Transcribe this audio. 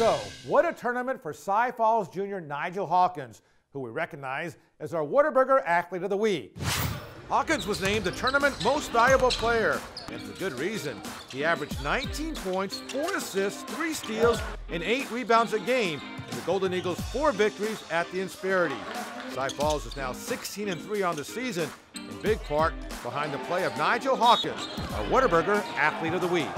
So, what a tournament for Cy Falls junior Nigel Hawkins, who we recognize as our Whataburger Athlete of the Week. Hawkins was named the tournament most valuable player, and for good reason. He averaged 19 points, 4 assists, 3 steals, and 8 rebounds a game in the Golden Eagles' 4 victories at the Insperity. Cy Falls is now 16 and 3 on the season, in big part behind the play of Nigel Hawkins, our Whataburger Athlete of the Week.